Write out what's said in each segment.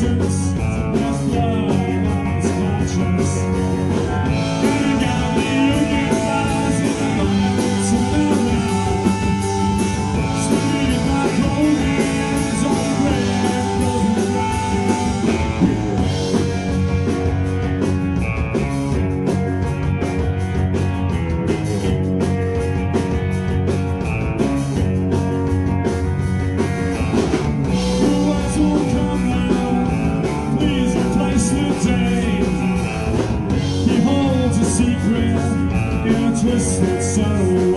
Jesus. misfit so.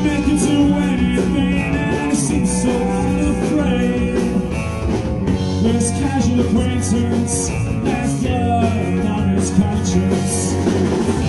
make anything and so unafraid. Casual acquaintance, last blood on his conscience.